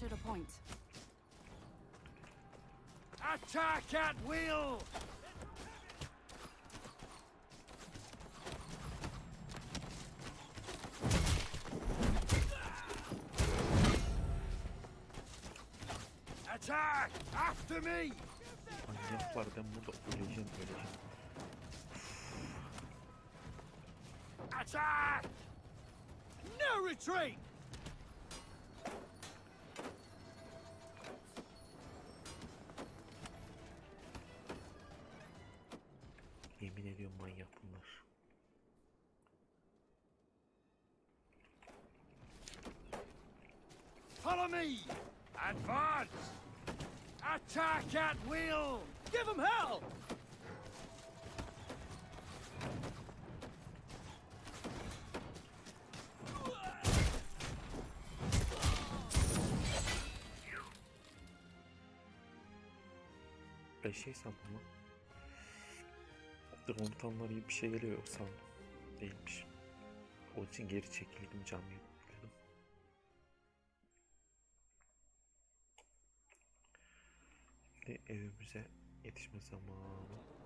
captured a point. Attack at will! Attack! After me! Manyak var ben burada öleceğim öleceğim. Attack! No retreat! Şey sandım lan. Komutanlar gibi bir şey geliyor sandım. Değilmiş. O için geri çekildim cam dedim. Şimdi evimize yetişme zamanı.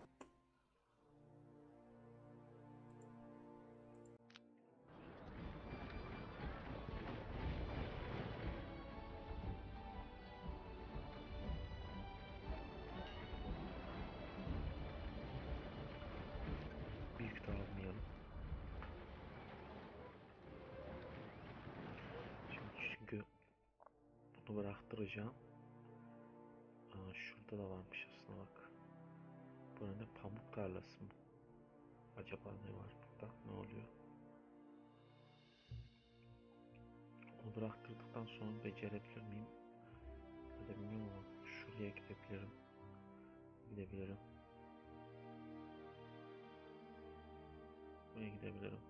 Mı? Acaba ne var burada? Ne oluyor? Onu bıraktırdıktan sonra becerebilir miyim? Ya da bilmiyorum şuraya gidebilirim. Gidebilirim. Buraya gidebilirim.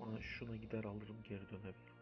Ama şuna gider alırım geri dönebilirim.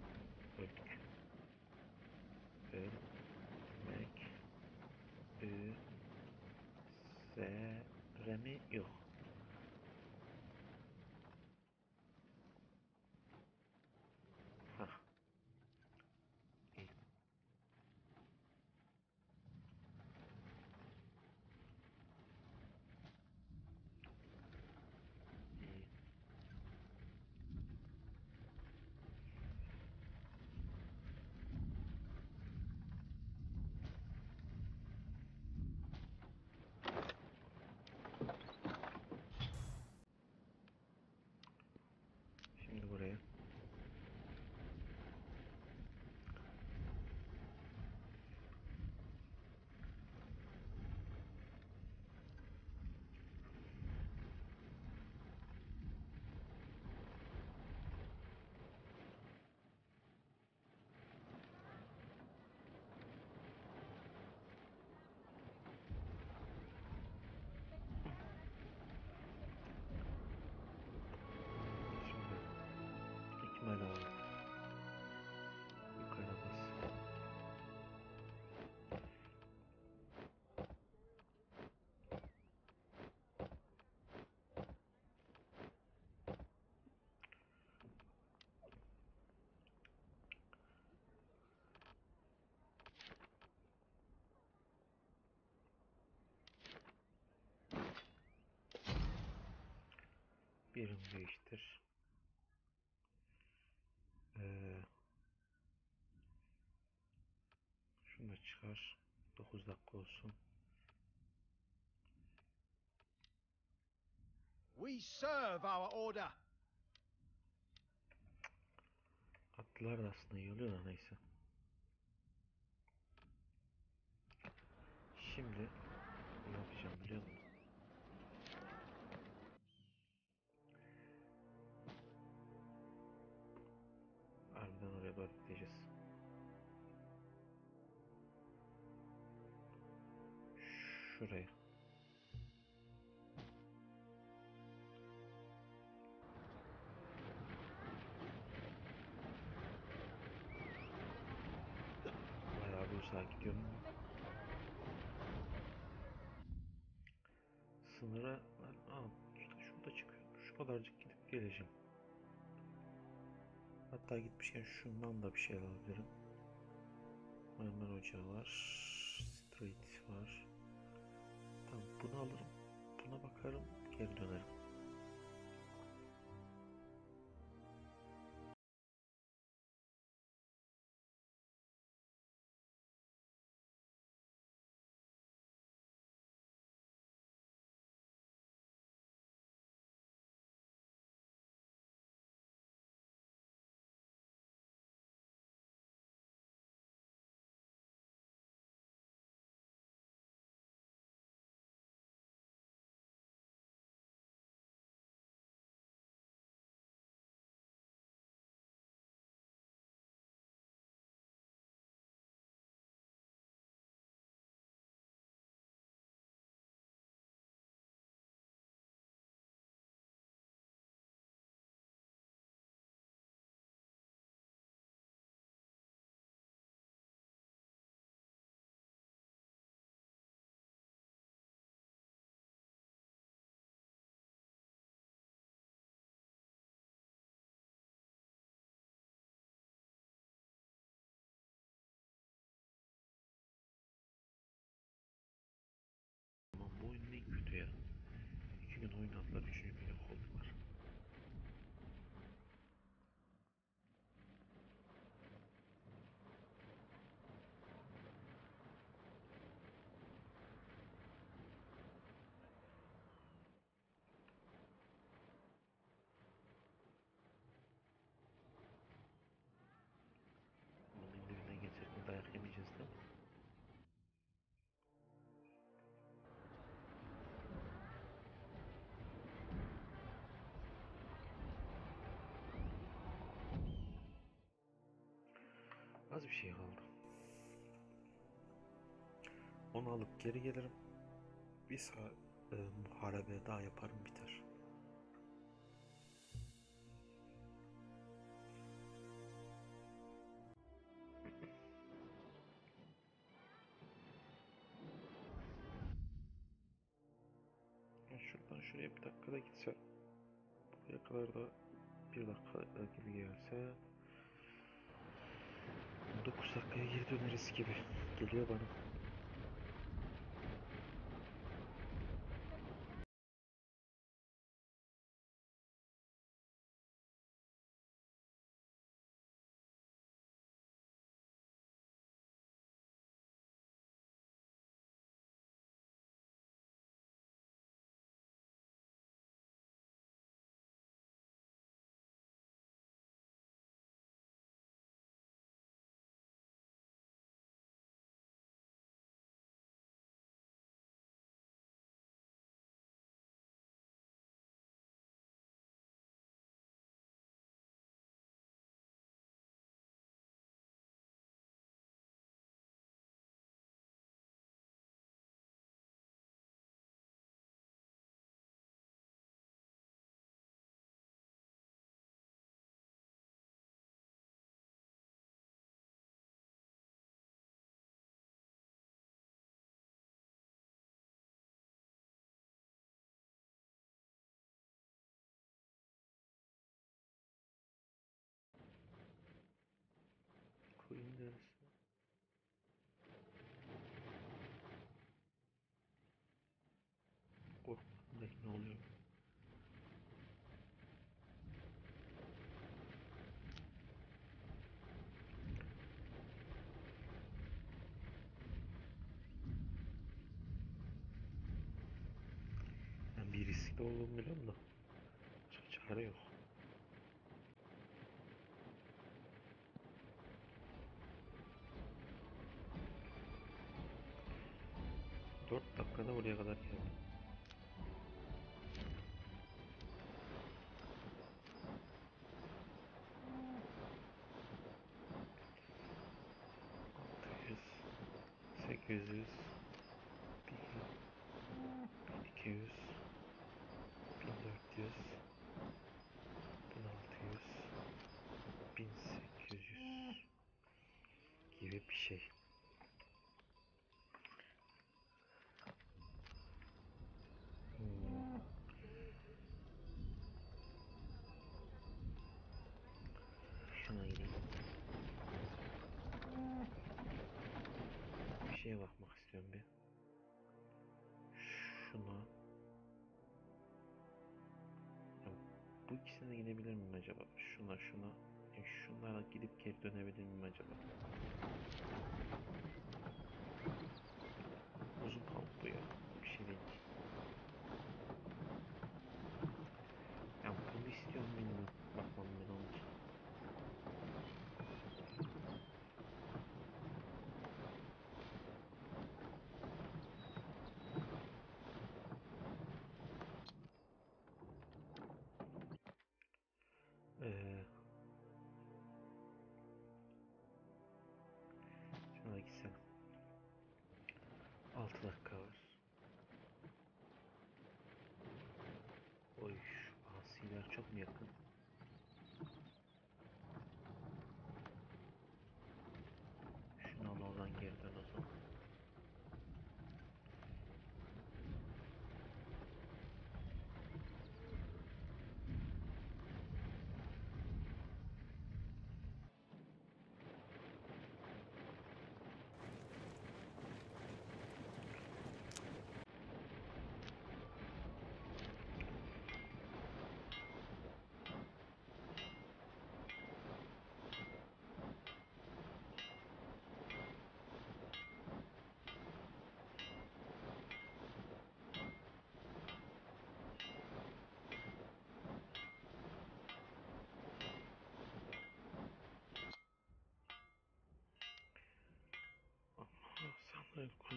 birim değiştir. Ee, şunu da çıkar. 9 dakika olsun. We serve our order. Atlılar da aslında iyi oluyor da neyse. Şimdi Şuraya. Bayağı bir uzağa gidiyorum. Sınıra aa, işte şurada çıkıyor. Şu kadarcık gidip geleceğim. Hatta gitmişken şundan da bir şey alabilirim. Mermer ocağı var. Street var. Bunu alırım. Buna bakarım. Geri dönerim. Az bir şey kaldı. Onu alıp geri gelirim. Bir saat e, muharebe daha yaparım biter. Şuradan şuraya bir dakikada gitse buraya kadar da bir dakika gibi gelse 9 dakikaya geri döneriz gibi geliyor bana. Queen neresi? Korkmadım ne oluyor? Riskli olduğunu biliyorum da. Çare yok. Dört dakikada buraya kadar geldim. Sekiz yüz, ikisine gidebilir miyim acaba? Şuna şuna. Ya şunlara gidip geri dönebilir miyim acaba? несколько.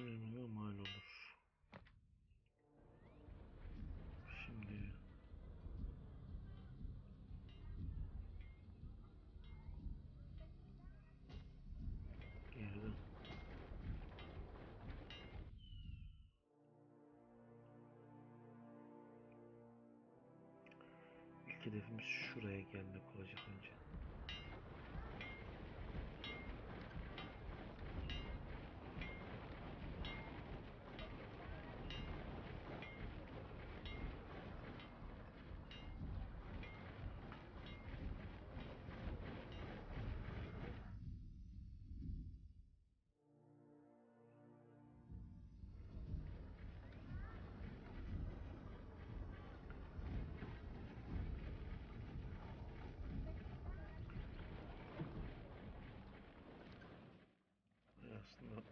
Kullanımına mal olur. Şimdi geriden İlk hedefimiz şuraya gelmek olacak önce. Ay Aslında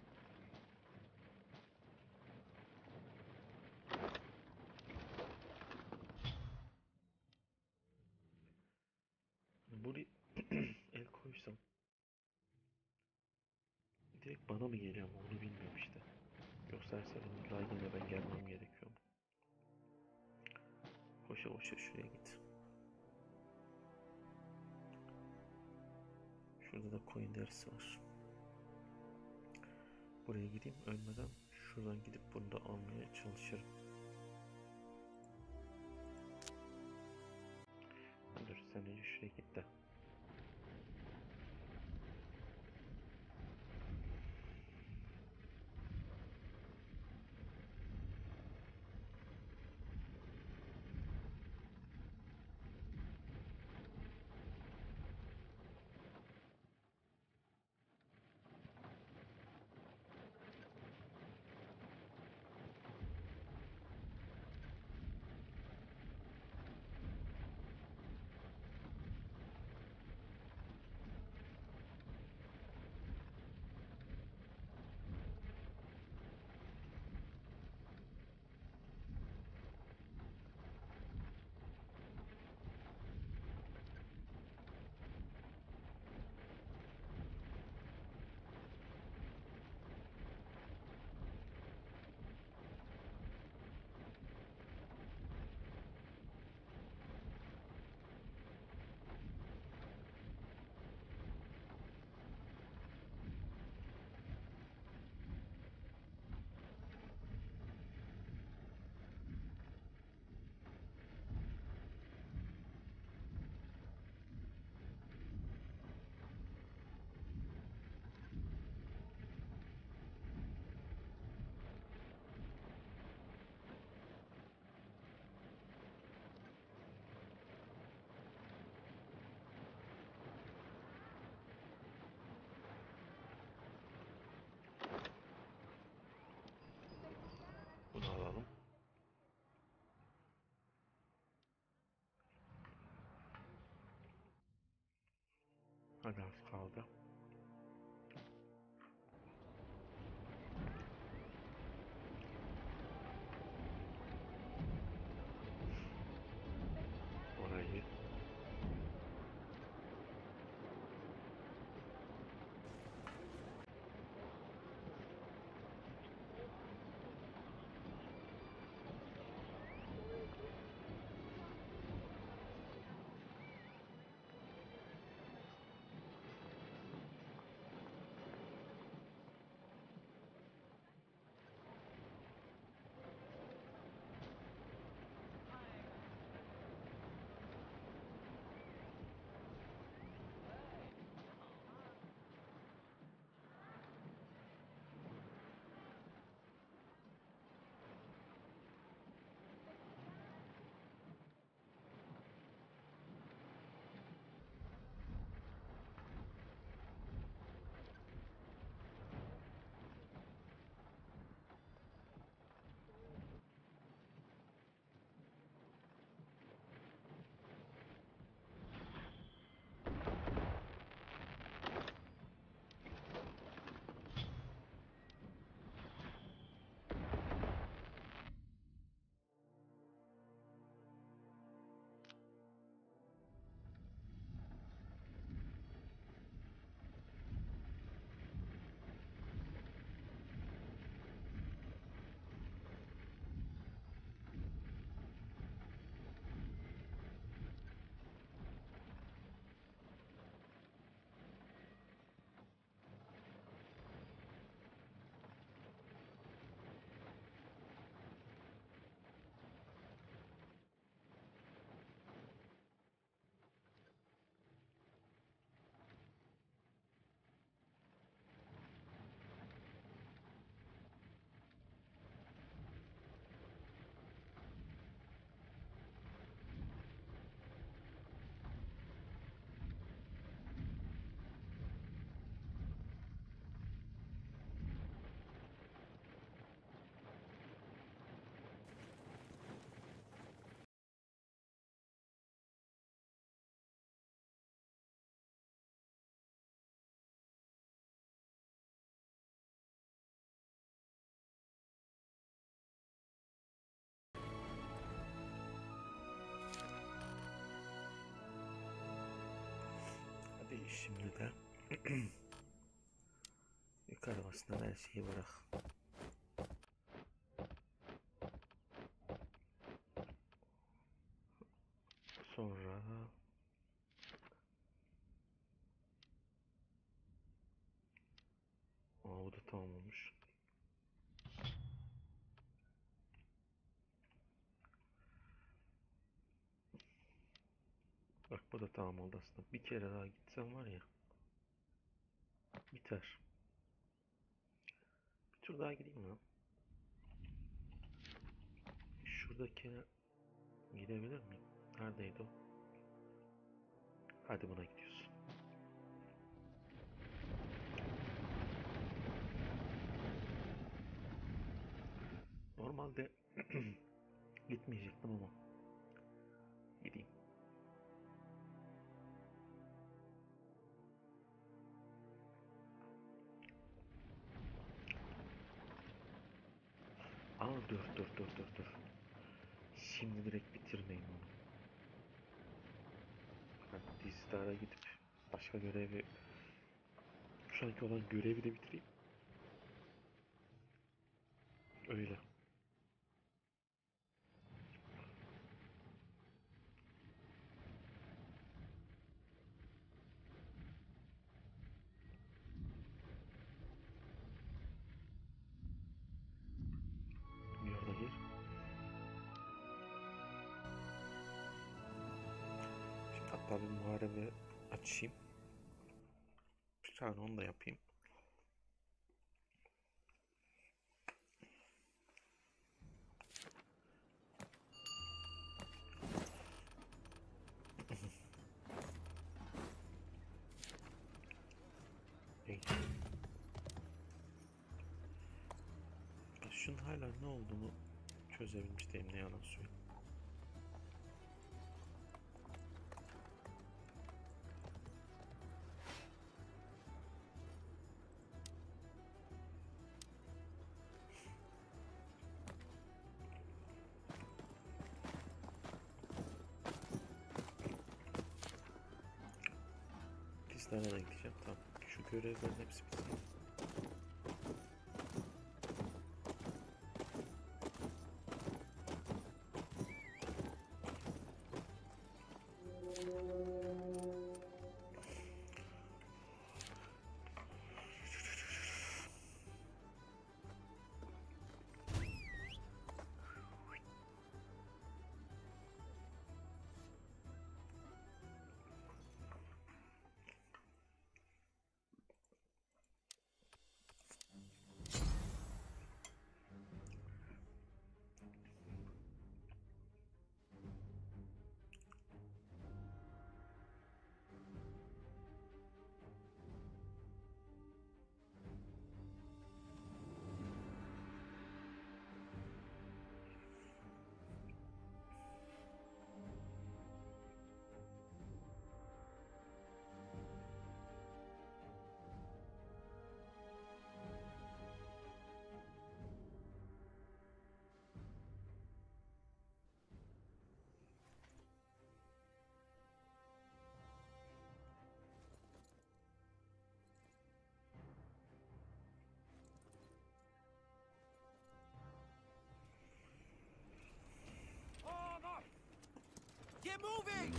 buraya el koysam direkt bana mı geliyor ama onu bilmiyorum işte. Yoksa her seferinde ben gelmem gerekiyor mu? Koşa koşa şuraya git. Şurada da coin dersi var. Buraya gideyim ölmeden şuradan gidip bunu da almaya çalışırım. agaf kaldı Яка у вас наразі є ворог? Daha gideyim lan. Şuradakine gidebilir miyim? Neredeydi o? Hadi buna gidiyoruz. Normalde gitmeyecektim ama görevi şu anki olan görevi de bitireyim. Öyle. Hatta bir muharebe açayım. Tane onu da yapayım. Nereden gideceğim? Tamam. Şu görevlerin hepsi bitsin. Moving!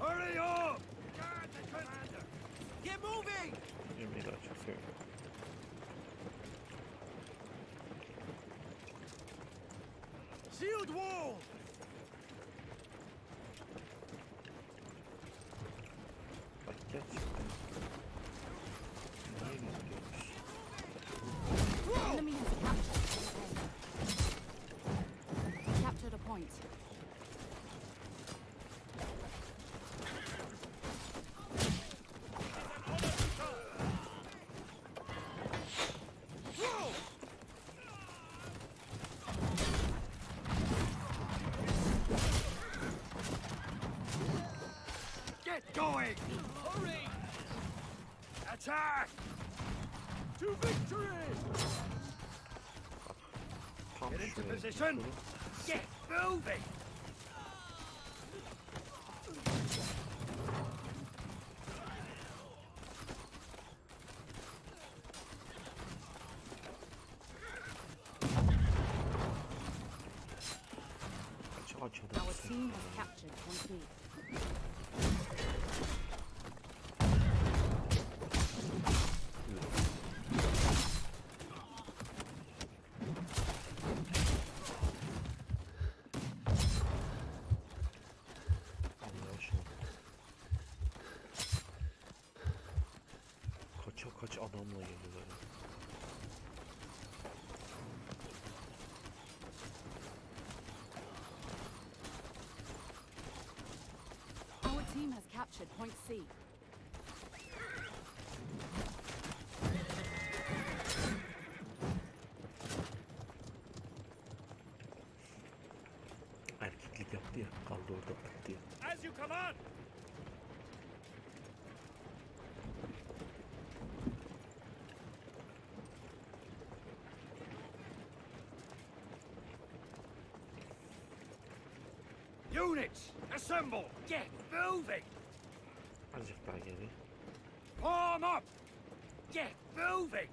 Hurry up! Guard the commander! Get moving! Yemeği de açık söyle. Shield wall! Bak gerçekten. Niye gidiyormuş? Enemy has captured point A. Captured a point. Get going! Hurry! Attack! To victory! Get into position. Get moving! Aç aç Our adamsın. team has captured point B. Allah aşkına. Kaça kaç adamla geliyorlar. ya. Our team has captured point C. Erkeklik yaptı ya. Kaldı orada pıt diye. As you command! Units, assemble! Get moving! Azıcık daha geri. Form up! Get moving!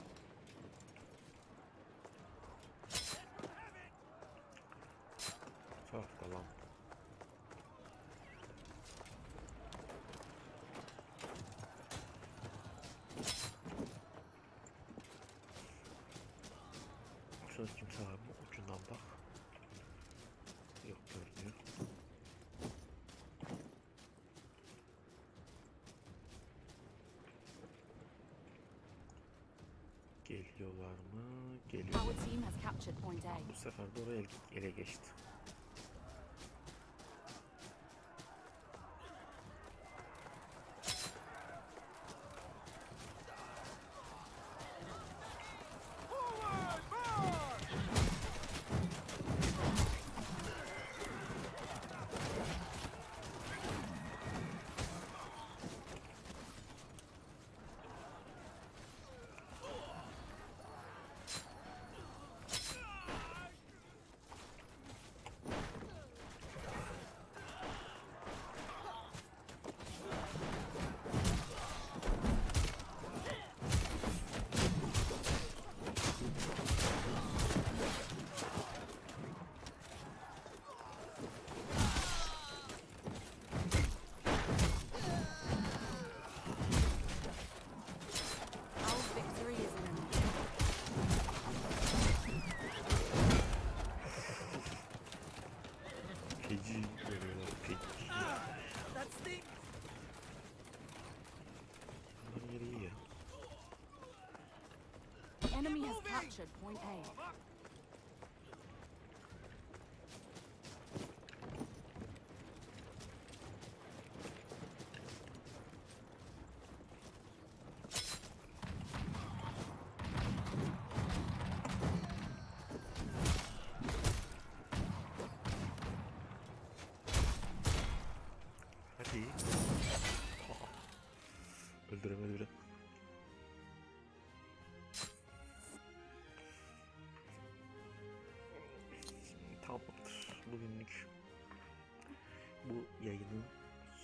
Tarafta lan. Şurada kimse mı? Ucundan bak. Yok görünüyor. Geliyorlar mı? Geliyor. Our team has captured point A. Bu sefer de oraya ele geçti. Enemy has captured point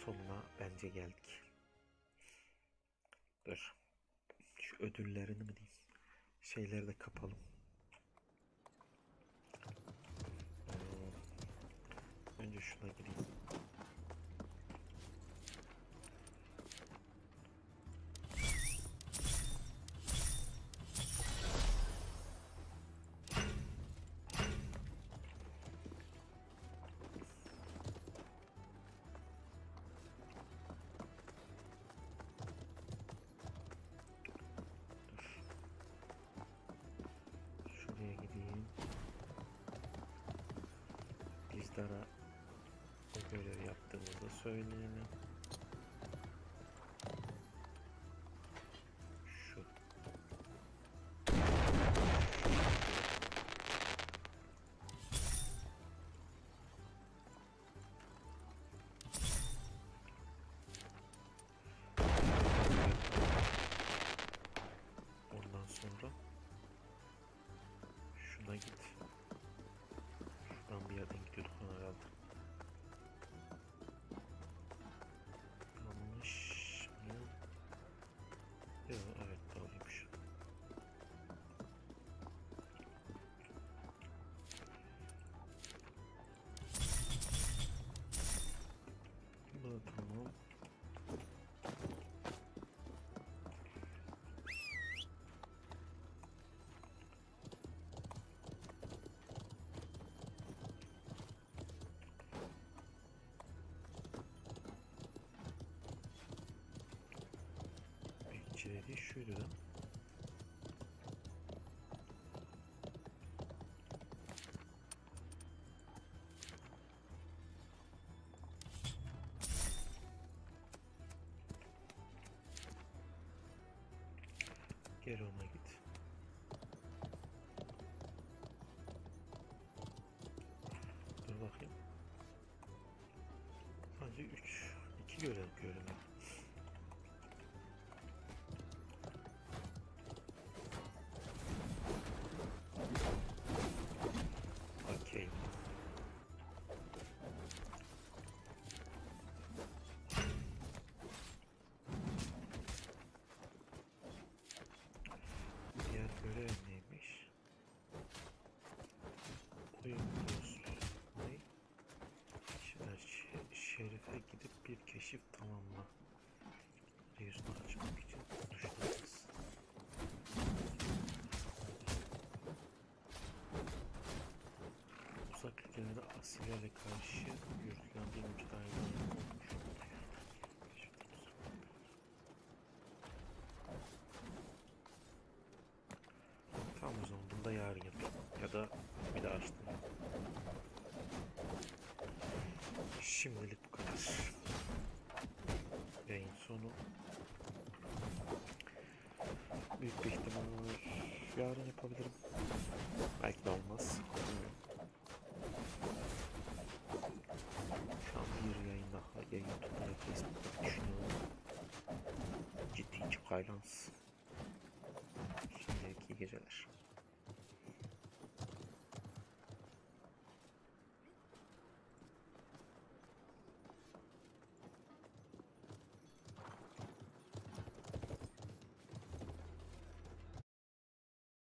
sonuna bence geldik. Dur. Şu ödüllerini mi diyeyim? Şeyleri de kapalım. Ee, Önce şuna gireyim. Bizlere o Bekçileri şuydu. Gel ona git. Dur bakayım. Sadece 3 2 görev görünüyor. Şerife gidip bir keşif tamamla. Yüzünü açmak için konuşmalıyız. Uzak ülkelerde asillerle karşı yürütülen bir mücadele olmuş. Tamam o zaman bunu da yarın. Ya da bir de açtım. Şimdilik bu kadar. Yayın sonu. Büyük bir ihtimalle yarın yapabilirim. Belki de olmaz.